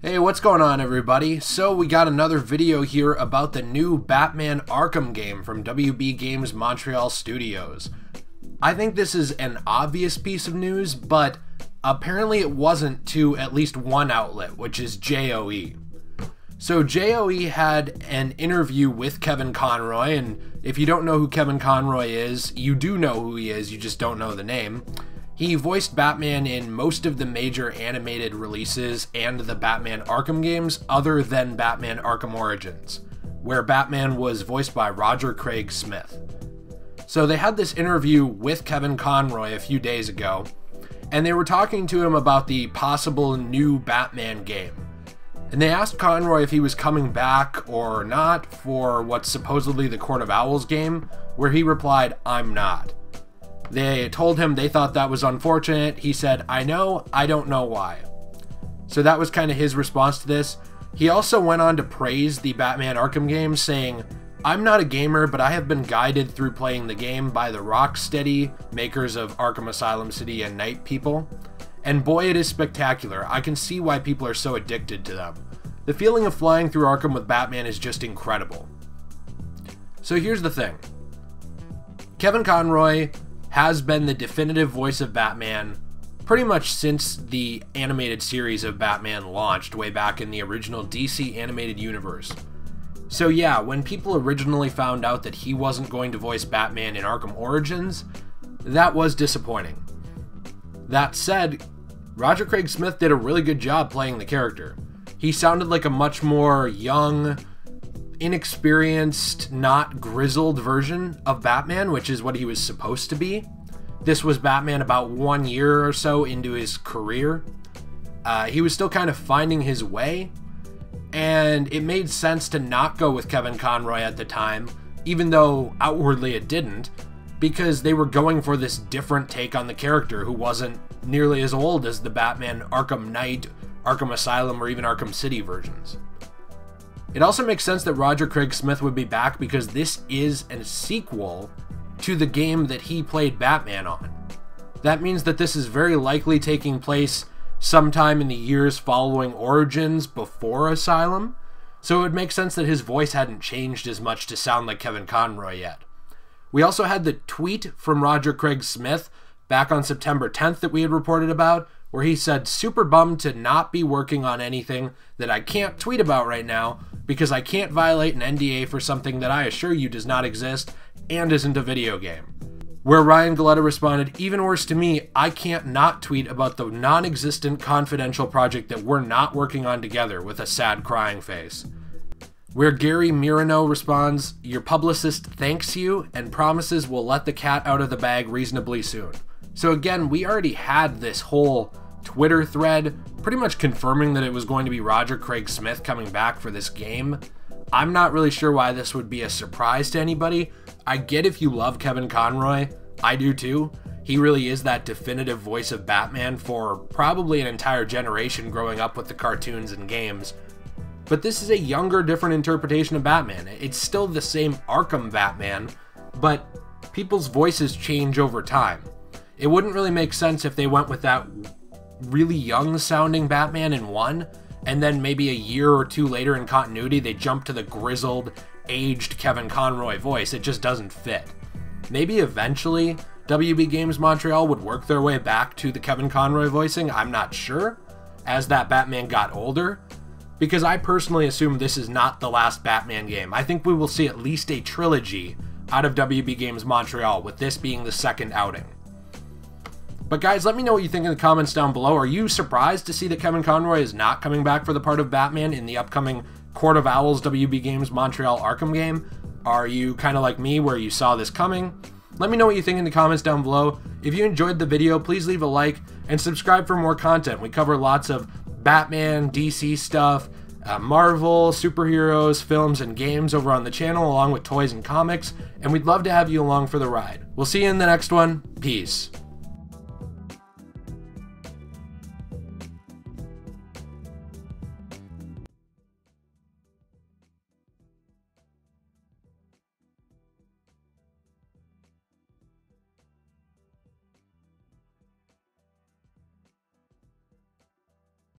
Hey, what's going on everybody? So we got another video here about the new Batman Arkham game from WB Games Montreal Studios. I think this is an obvious piece of news, but apparently it wasn't to at least one outlet, which is JOE. So JOE had an interview with Kevin Conroy, and if you don't know who Kevin Conroy is, you do know who he is, you just don't know the name. He voiced Batman in most of the major animated releases and the Batman Arkham games, other than Batman Arkham Origins, where Batman was voiced by Roger Craig Smith. So they had this interview with Kevin Conroy a few days ago, and they were talking to him about the possible new Batman game. And they asked Conroy if he was coming back or not for what's supposedly the Court of Owls game, where he replied, I'm not. They told him they thought that was unfortunate. He said, I know, I don't know why. So that was kind of his response to this. He also went on to praise the Batman Arkham games, saying, I'm not a gamer, but I have been guided through playing the game by the Rocksteady, makers of Arkham Asylum City and Knight People. And boy, it is spectacular. I can see why people are so addicted to them. The feeling of flying through Arkham with Batman is just incredible. So here's the thing Kevin Conroy has been the definitive voice of Batman pretty much since the animated series of Batman launched way back in the original DC animated universe. So, yeah, when people originally found out that he wasn't going to voice Batman in Arkham Origins, that was disappointing. That said, Roger Craig Smith did a really good job playing the character. He sounded like a much more young, inexperienced, not grizzled version of Batman, which is what he was supposed to be. This was Batman about one year or so into his career. Uh, he was still kind of finding his way, and it made sense to not go with Kevin Conroy at the time, even though outwardly it didn't, because they were going for this different take on the character who wasn't nearly as old as the Batman Arkham Knight, Arkham Asylum, or even Arkham City versions. It also makes sense that Roger Craig Smith would be back because this is a sequel to the game that he played Batman on. That means that this is very likely taking place sometime in the years following Origins before Asylum, so it would make sense that his voice hadn't changed as much to sound like Kevin Conroy yet. We also had the tweet from Roger Craig Smith back on September 10th that we had reported about, where he said, Super bummed to not be working on anything that I can't tweet about right now because I can't violate an NDA for something that I assure you does not exist and isn't a video game. Where Ryan Galetta responded, Even worse to me, I can't not tweet about the non existent confidential project that we're not working on together with a sad crying face. Where Gary Mirano responds, Your publicist thanks you and promises we'll let the cat out of the bag reasonably soon. So again, we already had this whole Twitter thread pretty much confirming that it was going to be Roger Craig Smith coming back for this game. I'm not really sure why this would be a surprise to anybody. I get if you love Kevin Conroy, I do too. He really is that definitive voice of Batman for probably an entire generation growing up with the cartoons and games. But this is a younger, different interpretation of Batman. It's still the same Arkham Batman, but people's voices change over time. It wouldn't really make sense if they went with that really young sounding Batman in one, and then maybe a year or two later in continuity they jump to the grizzled, aged Kevin Conroy voice. It just doesn't fit. Maybe eventually WB Games Montreal would work their way back to the Kevin Conroy voicing, I'm not sure, as that Batman got older. Because I personally assume this is not the last Batman game. I think we will see at least a trilogy out of WB Games Montreal, with this being the second outing. But guys, let me know what you think in the comments down below. Are you surprised to see that Kevin Conroy is not coming back for the part of Batman in the upcoming Court of Owls WB Games Montreal Arkham game? Are you kind of like me where you saw this coming? Let me know what you think in the comments down below. If you enjoyed the video, please leave a like and subscribe for more content. We cover lots of Batman, DC stuff, uh, Marvel, superheroes, films, and games over on the channel, along with toys and comics, and we'd love to have you along for the ride. We'll see you in the next one. Peace.